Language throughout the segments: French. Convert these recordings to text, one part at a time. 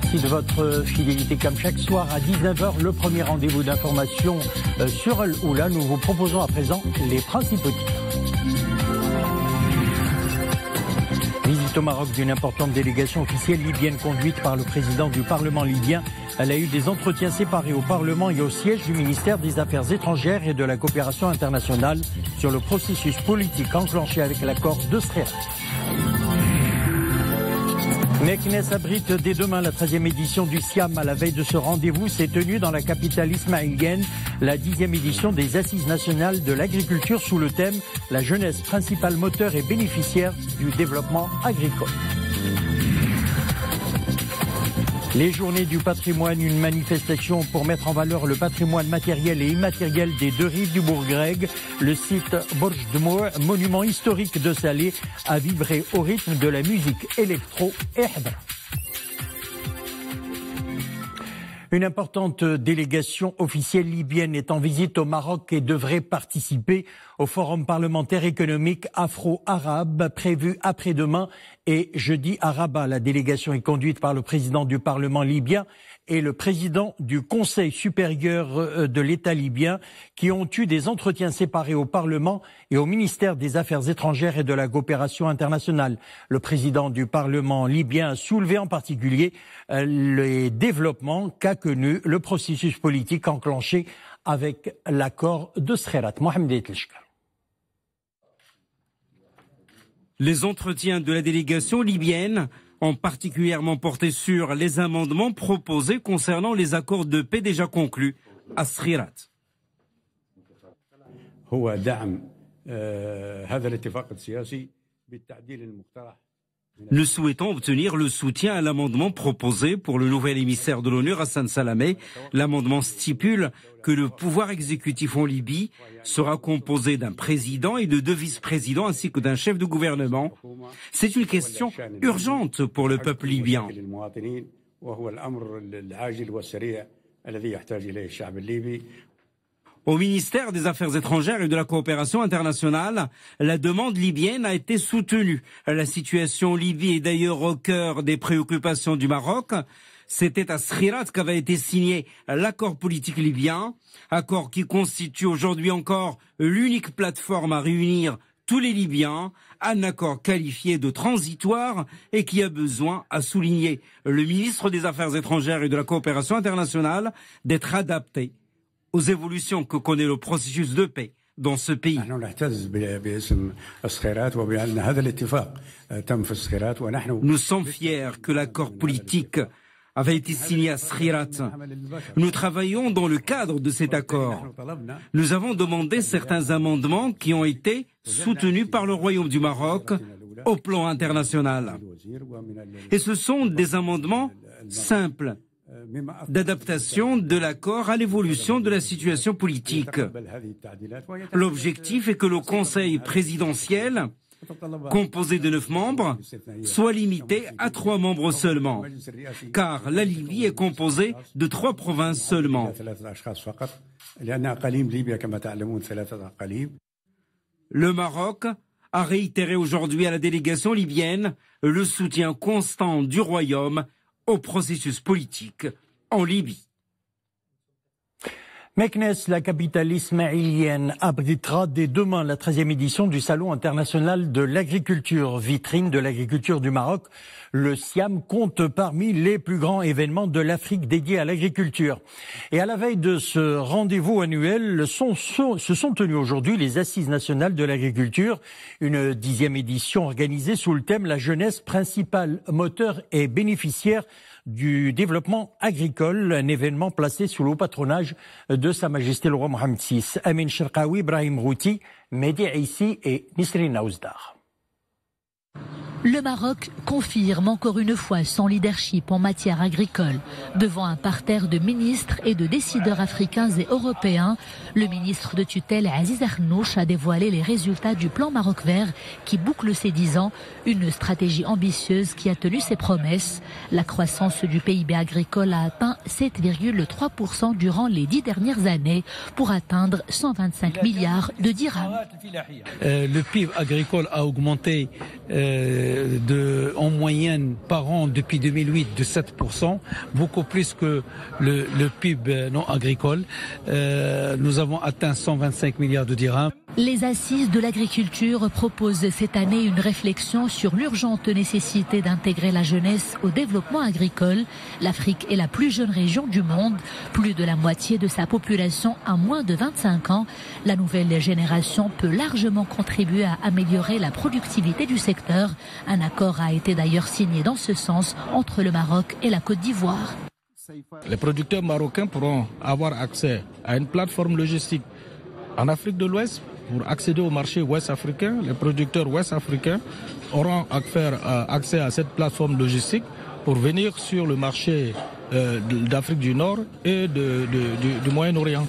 Merci de votre fidélité comme chaque soir à 19h, le premier rendez-vous d'information euh, sur Al Oula. Nous vous proposons à présent les principaux titres. Visite au Maroc d'une importante délégation officielle libyenne conduite par le président du Parlement libyen. Elle a eu des entretiens séparés au Parlement et au siège du ministère des Affaires étrangères et de la coopération internationale sur le processus politique enclenché avec l'accord de Srera. Meknes abrite dès demain la 13e édition du SIAM. À la veille de ce rendez-vous, s'est tenue dans la capitale ismaélienne la 10e édition des Assises nationales de l'agriculture sous le thème La jeunesse principale moteur et bénéficiaire du développement agricole. Les journées du patrimoine, une manifestation pour mettre en valeur le patrimoine matériel et immatériel des deux rives du Bourg-Grec. Le site Borj monument historique de Salé, a vibré au rythme de la musique électro et Une importante délégation officielle libyenne est en visite au Maroc et devrait participer au forum parlementaire économique afro-arabe prévu après-demain et jeudi à Rabat. La délégation est conduite par le président du Parlement libyen et le président du Conseil supérieur euh, de l'État libyen qui ont eu des entretiens séparés au Parlement et au ministère des Affaires étrangères et de la coopération internationale. Le président du Parlement libyen a soulevé en particulier euh, les développements qu'a connu le processus politique enclenché avec l'accord de Srerat. Mohamed Les entretiens de la délégation libyenne ont particulièrement porté sur les amendements proposés concernant les accords de paix déjà conclus à Srirat. Nous souhaitons obtenir le soutien à l'amendement proposé pour le nouvel émissaire de l'ONU, Hassan Salamé. L'amendement stipule que le pouvoir exécutif en Libye sera composé d'un président et de deux vice-présidents ainsi que d'un chef de gouvernement. C'est une question urgente pour le peuple libyen. Au ministère des Affaires étrangères et de la coopération internationale, la demande libyenne a été soutenue. La situation en Libye est d'ailleurs au cœur des préoccupations du Maroc. C'était à Srirat qu'avait été signé l'accord politique libyen, accord qui constitue aujourd'hui encore l'unique plateforme à réunir tous les Libyens, un accord qualifié de transitoire et qui a besoin, à souligner le ministre des Affaires étrangères et de la coopération internationale, d'être adapté aux évolutions que connaît le processus de paix dans ce pays. Nous sommes fiers que l'accord politique avait été signé à Srirat. Nous travaillons dans le cadre de cet accord. Nous avons demandé certains amendements qui ont été soutenus par le Royaume du Maroc au plan international. Et ce sont des amendements simples d'adaptation de l'accord à l'évolution de la situation politique. L'objectif est que le Conseil présidentiel, composé de neuf membres, soit limité à trois membres seulement, car la Libye est composée de trois provinces seulement. Le Maroc a réitéré aujourd'hui à la délégation libyenne le soutien constant du Royaume au processus politique en Libye. Meknes, la capitale ismaélienne, abritera dès demain la 13e édition du Salon international de l'agriculture, vitrine de l'agriculture du Maroc. Le SIAM compte parmi les plus grands événements de l'Afrique dédiés à l'agriculture. Et à la veille de ce rendez-vous annuel, se sont tenues aujourd'hui les Assises nationales de l'agriculture, une dixième édition organisée sous le thème La jeunesse principale, moteur et bénéficiaire du développement agricole, un événement placé sous le patronage de Sa Majesté le roi Mohamed VI. Amin Sherkawi, Ibrahim Routi, Mehdi Aissi et Nisrina Ouzdar. Le Maroc confirme encore une fois son leadership en matière agricole. Devant un parterre de ministres et de décideurs africains et européens, le ministre de tutelle Aziz Arnouch a dévoilé les résultats du plan Maroc vert qui boucle ses dix ans, une stratégie ambitieuse qui a tenu ses promesses. La croissance du PIB agricole a atteint 7,3% durant les dix dernières années pour atteindre 125 milliards de dirhams. Euh, le PIB agricole a augmenté euh, de, en moyenne par an depuis 2008 de 7%, beaucoup plus que le, le PIB non agricole. nous avons atteint 125 milliards de dirhams. Les assises de l'agriculture proposent cette année une réflexion sur l'urgente nécessité d'intégrer la jeunesse au développement agricole. L'Afrique est la plus jeune région du monde, plus de la moitié de sa population a moins de 25 ans. La nouvelle génération peut largement contribuer à améliorer la productivité du secteur. Un accord a été d'ailleurs signé dans ce sens entre le Maroc et la Côte d'Ivoire. Les producteurs marocains pourront avoir accès à une plateforme logistique en Afrique de l'Ouest pour accéder au marché ouest africain, les producteurs ouest africains auront euh, accès à cette plateforme logistique pour venir sur le marché euh, d'Afrique du Nord et du, Moyen-Orient.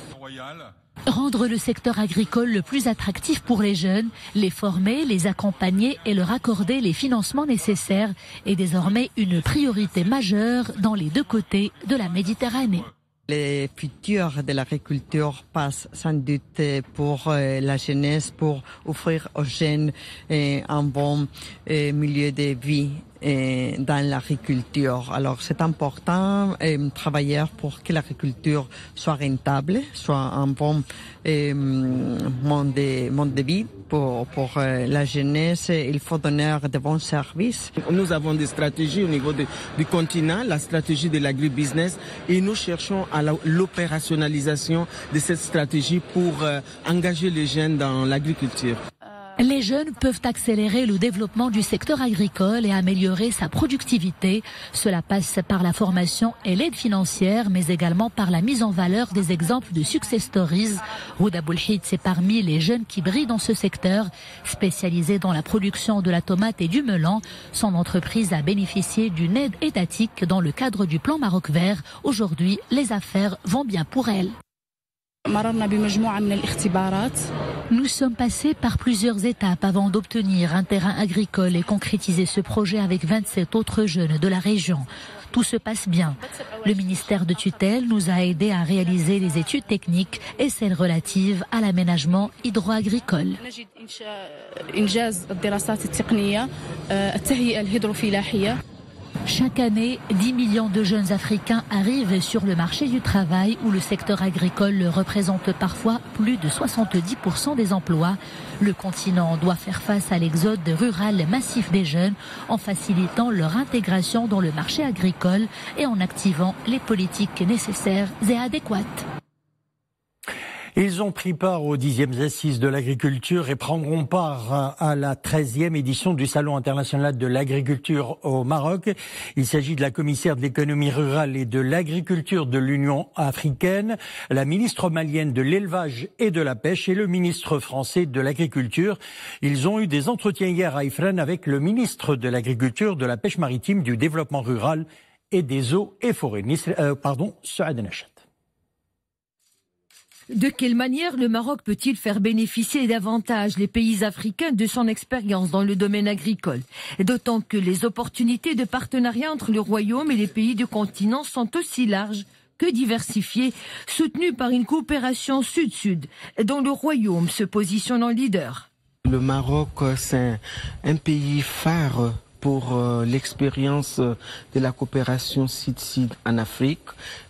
Rendre le secteur agricole le plus attractif pour les jeunes, les former, les accompagner et leur accorder les financements nécessaires est désormais une priorité majeure dans les deux côtés de la Méditerranée. Les futurs de l'agriculture passent sans doute pour euh, la jeunesse, pour offrir aux jeunes euh, un bon euh, milieu de vie dans l'agriculture. Alors c'est important de travailler pour que l'agriculture soit rentable, soit un bon monde, de, monde de vie pour, pour la jeunesse. Il faut donner de bons services. Nous avons des stratégies au niveau du continent, la stratégie de l'agribusiness, et nous cherchons à l'opérationnalisation de cette stratégie pour engager les jeunes dans l'agriculture. Les jeunes peuvent accélérer le développement du secteur agricole et améliorer sa productivité. Cela passe par la formation et l'aide financière, mais également par la mise en valeur des exemples de success stories. Rouda Boulhid, c'est parmi les jeunes qui brillent dans ce secteur. Spécialisé dans la production de la tomate et du melon, son entreprise a bénéficié d'une aide étatique dans le cadre du plan Maroc Vert. Aujourd'hui, les affaires vont bien pour elle. Nous sommes passés par plusieurs étapes avant d'obtenir un terrain agricole et concrétiser ce projet avec 27 autres jeunes de la région. Tout se passe bien. Le ministère de tutelle nous a aidés à réaliser les études techniques et celles relatives à l'aménagement hydro-agricole. Chaque année, 10 millions de jeunes Africains arrivent sur le marché du travail où le secteur agricole représente parfois plus de 70% des emplois. Le continent doit faire face à l'exode rural massif des jeunes en facilitant leur intégration dans le marché agricole et en activant les politiques nécessaires et adéquates. Ils ont pris part aux dixièmes assises de l'agriculture et prendront part à la treizième édition du Salon international de l'agriculture au Maroc. Il s'agit de la commissaire de l'économie rurale et de l'agriculture de l'Union africaine, la ministre malienne de l'élevage et de la pêche et le ministre français de l'agriculture. Ils ont eu des entretiens hier à Ifrane avec le ministre de l'agriculture, de la pêche maritime, du développement rural et des eaux et forêts. Euh, pardon, de quelle manière le Maroc peut-il faire bénéficier davantage les pays africains de son expérience dans le domaine agricole? D'autant que les opportunités de partenariat entre le Royaume et les pays du continent sont aussi larges que diversifiées, soutenues par une coopération sud-sud, dont le Royaume se positionne en leader. Le Maroc, c'est un pays phare pour euh, l'expérience de la coopération sud-sud en Afrique.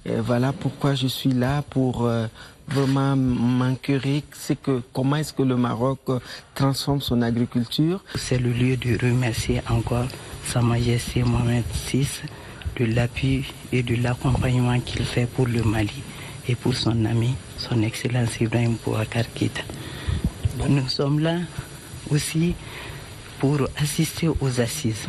Voilà pourquoi je suis là pour euh, vraiment m'inquiéter, c'est que comment est-ce que le Maroc transforme son agriculture? C'est le lieu de remercier encore Sa Majesté Mohamed VI de l'appui et de l'accompagnement qu'il fait pour le Mali et pour son ami, son Excellence Ibrahim Bouakar. Nous sommes là aussi pour assister aux assises.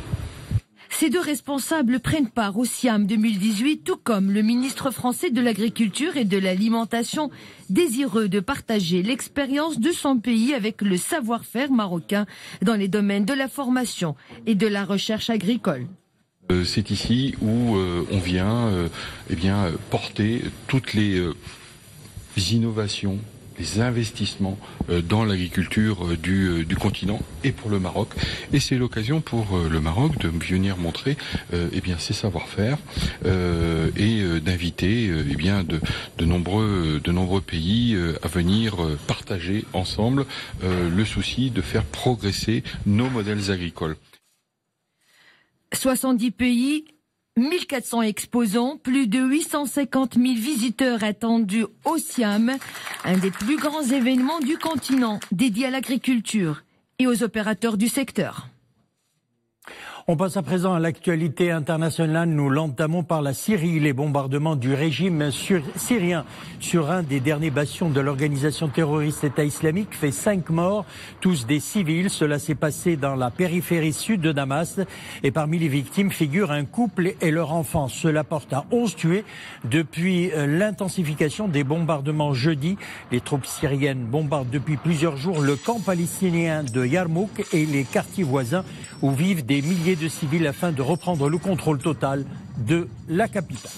Ces deux responsables prennent part au SIAM 2018, tout comme le ministre français de l'Agriculture et de l'Alimentation, désireux de partager l'expérience de son pays avec le savoir-faire marocain dans les domaines de la formation et de la recherche agricole. Euh, c'est ici où euh, on vient euh, eh bien, porter toutes les innovations les investissements euh, dans l'agriculture euh, euh, du, continent et pour le Maroc. Et c'est l'occasion pour le Maroc de venir montrer eh bien, ses savoir-faire et d'inviter eh bien, de, de, nombreux, de nombreux pays à venir partager ensemble le souci de faire progresser nos modèles agricoles. 70 pays, 1400 exposants, plus de 850 000 visiteurs attendus au Siam, un des plus grands événements du continent dédié à l'agriculture et aux opérateurs du secteur. On passe à présent à l'actualité internationale. Nous l'entamons par la Syrie. Les bombardements du régime syrien sur un des derniers bastions de l'organisation terroriste État islamique fait cinq morts, tous des civils. Cela s'est passé dans la périphérie sud de Damas. Et parmi les victimes figurent un couple et leur enfant. Cela porte à 11 tués depuis euh, l'intensification des bombardements jeudi. Les troupes syriennes bombardent depuis plusieurs jours le camp palestinien de Yarmouk et les quartiers voisins où vivent des milliers civils afin de reprendre le contrôle total de la capitale.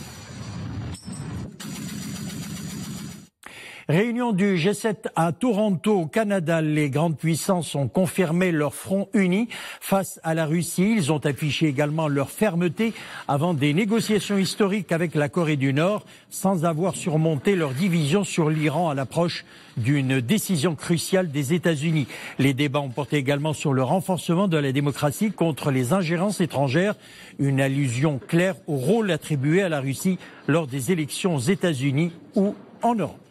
Réunion du G7 à Toronto, au Canada. Les grandes puissances ont confirmé leur front uni face à la Russie. Ils ont affiché également leur fermeté avant des négociations historiques avec la Corée du Nord, sans avoir surmonté leur division sur l'Iran à l'approche d'une décision cruciale des États-Unis. Les débats ont porté également sur le renforcement de la démocratie contre les ingérences étrangères, une allusion claire au rôle attribué à la Russie lors des élections aux États-Unis ou en Europe.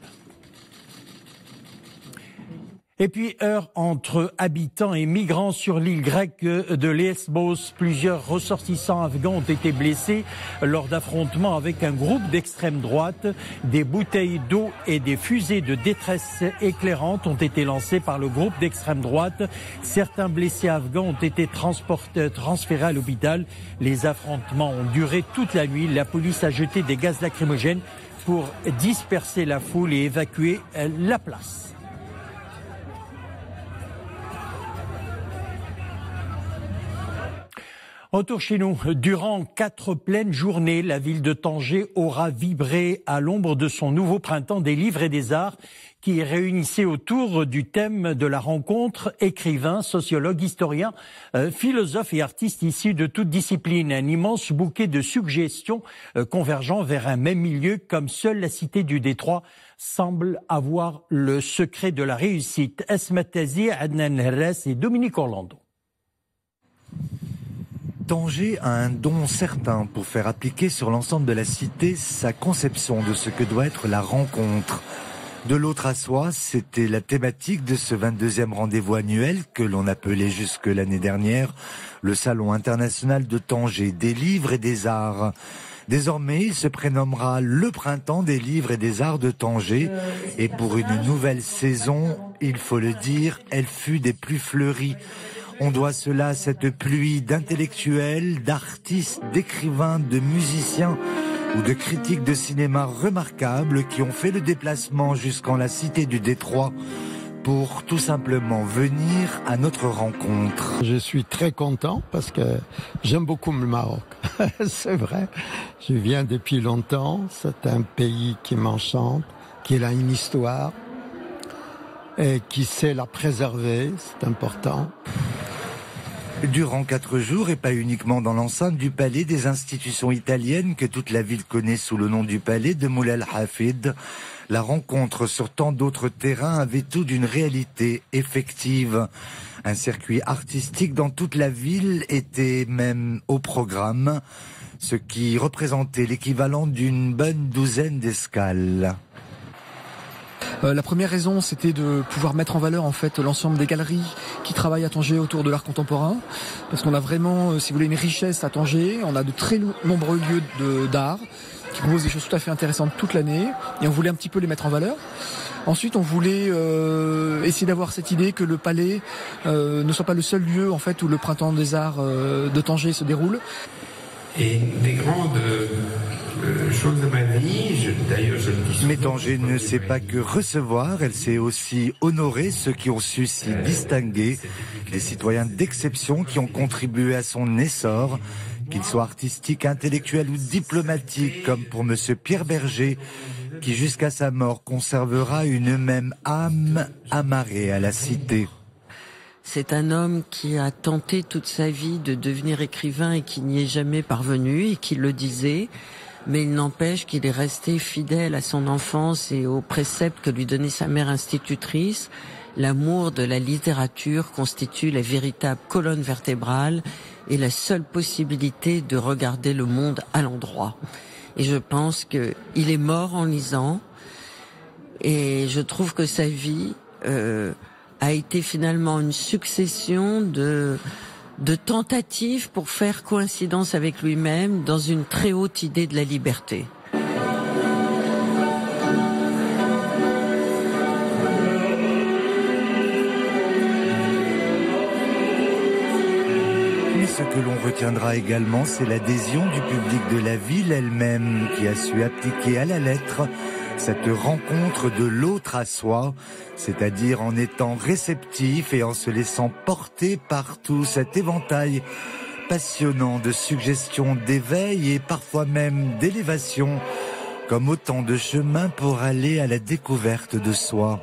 Et puis, heure entre habitants et migrants sur l'île grecque de Lesbos. Plusieurs ressortissants afghans ont été blessés lors d'affrontements avec un groupe d'extrême droite. Des bouteilles d'eau et des fusées de détresse éclairantes ont été lancées par le groupe d'extrême droite. Certains blessés afghans ont été transférés à l'hôpital. Les affrontements ont duré toute la nuit. La police a jeté des gaz lacrymogènes pour disperser la foule et évacuer la place. Retour chez nous. Durant quatre pleines journées, la ville de Tanger aura vibré à l'ombre de son nouveau printemps des livres et des arts qui réunissait autour du thème de la rencontre écrivains, sociologues, historiens, euh, philosophes et artistes issus de toutes disciplines. Un immense bouquet de suggestions euh, convergeant vers un même milieu comme seule la cité du Détroit semble avoir le secret de la réussite. Esma Adnan Herres et Dominique Orlando. Tanger a un don certain pour faire appliquer sur l'ensemble de la cité sa conception de ce que doit être la rencontre. De l'autre à soi, c'était la thématique de ce 22e rendez-vous annuel que l'on appelait jusque l'année dernière le Salon international de Tanger des livres et des arts. Désormais, il se prénommera le printemps des livres et des arts de Tanger. Et pour une nouvelle saison, il faut le dire, elle fut des plus fleuries. On doit cela à cette pluie d'intellectuels, d'artistes, d'écrivains, de musiciens ou de critiques de cinéma remarquables qui ont fait le déplacement jusqu'en la cité du Détroit pour tout simplement venir à notre rencontre. Je suis très content parce que j'aime beaucoup le Maroc. C'est vrai. Je viens depuis longtemps. C'est un pays qui m'enchante, qui a une histoire et qui sait la préserver. C'est important. Durant quatre jours, et pas uniquement dans l'enceinte du palais des institutions italiennes que toute la ville connaît sous le nom du palais de Moulal Hafid, la rencontre sur tant d'autres terrains avait tout d'une réalité effective. Un circuit artistique dans toute la ville était même au programme, ce qui représentait l'équivalent d'une bonne douzaine d'escales. Euh, la première raison, c'était de pouvoir mettre en valeur en fait l'ensemble des galeries qui travaillent à Tanger autour de l'art contemporain, parce qu'on a vraiment, euh, si vous voulez, une richesse à Tanger. On a de très nombreux lieux d'art qui proposent des choses tout à fait intéressantes toute l'année, et on voulait un petit peu les mettre en valeur. Ensuite, on voulait euh, essayer d'avoir cette idée que le palais ne soit pas le seul lieu en fait où le printemps des arts de Tanger se déroule. Et des grandes chose de ma vie, d'ailleurs je le dis Mais Tanger ne sait pas que recevoir, elle sait aussi honorer ceux qui ont su s'y euh, distinguer, des citoyens d'exception qui ont contribué à son essor, qu'ils soient artistiques, intellectuels ou diplomatiques, comme pour Monsieur Pierre Berger, qui jusqu'à sa mort conservera une même âme amarrée à la cité. C'est un homme qui a tenté toute sa vie de devenir écrivain et qui n'y est jamais parvenu et qui le disait mais il n'empêche qu'il est resté fidèle à son enfance et aux préceptes que lui donnait sa mère institutrice. L'amour de la littérature constitue la véritable colonne vertébrale est la seule possibilité de regarder le monde à l'endroit. Et je pense que il est mort en lisant. Et je trouve que sa vie euh, a été finalement une succession de de tentatives pour faire coïncidence avec lui-même dans une très haute idée de la liberté. Mais ce que l'on retiendra également, c'est l'adhésion du public de la ville elle-même qui a su appliquer à la lettre cette rencontre de l'autre à soi, c'est-à-dire en étant réceptif et en se laissant porter par tout cet éventail passionnant de suggestions d'éveil et parfois même d'élévation, comme autant de chemins pour aller à la découverte de soi.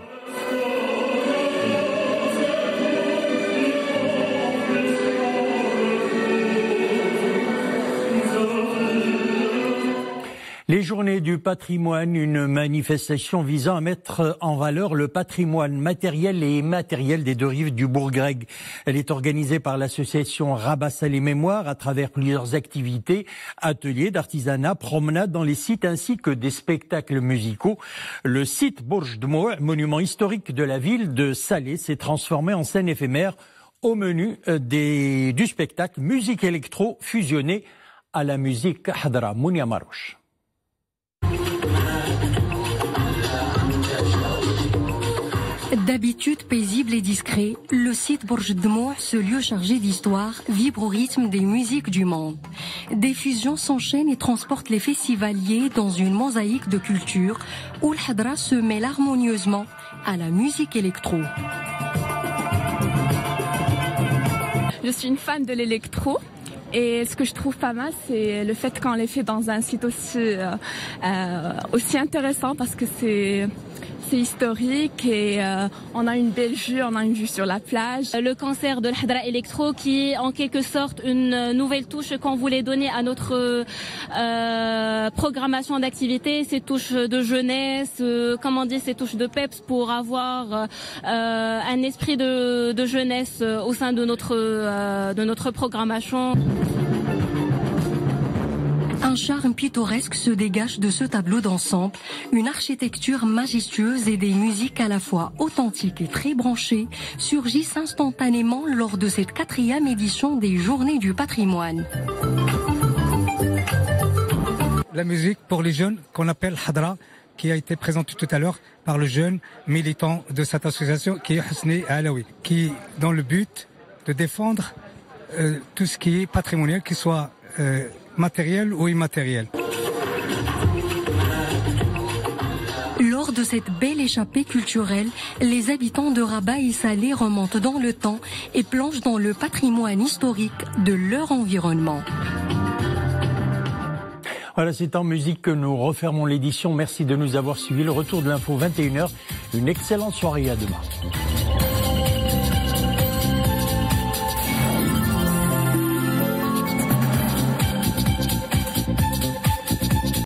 Du patrimoine, une manifestation visant à mettre en valeur le patrimoine matériel et immatériel des deux rives du Bourg-Grec. Elle est organisée par l'association Rabassa les Mémoires à travers plusieurs activités, ateliers d'artisanat, promenades dans les sites ainsi que des spectacles musicaux. Le site Bourg de monument historique de la ville de Salé, s'est transformé en scène éphémère au menu euh, du spectacle musique électro fusionnée à la musique Hadra Mounia. D'habitude paisible et discret, le site Bourges de ce lieu chargé d'histoire, vibre au rythme des musiques du monde. Des fusions s'enchaînent et transportent les festivaliers dans une mosaïque de culture où le hadra se mêle harmonieusement à la musique électro. Je suis une fan de l'électro et ce que je trouve pas mal, c'est le fait qu'on les fait dans un site aussi, euh, euh, aussi intéressant parce que c'est c'est historique et euh, on a une belle vue, on a une vue sur la plage. Le concert de l'Hadra Electro qui est en quelque sorte une nouvelle touche qu'on voulait donner à notre euh, programmation d'activité, ces touches de jeunesse, euh, comment dire, ces touches de peps pour avoir euh, un esprit de, de, jeunesse au sein de notre, de notre programmation. Un charme pittoresque se dégage de ce tableau d'ensemble, une architecture majestueuse et des musiques à la fois authentiques et très branchées surgissent instantanément lors de cette quatrième édition des Journées du patrimoine. La musique pour les jeunes qu'on appelle Hadra, qui a été présentée tout à l'heure par le jeune militant de cette association qui est Husni Alaoui, qui dans le but de défendre euh, tout ce qui est patrimonial, qui soit euh, matériel ou immatériel. Lors de cette belle échappée culturelle, les habitants de Rabat et Salé remontent dans le temps et plongent dans le patrimoine historique de leur environnement. Voilà, c'est en musique que nous refermons l'édition. Merci de nous avoir suivis. Le retour de l'info 21h. Une excellente soirée à demain.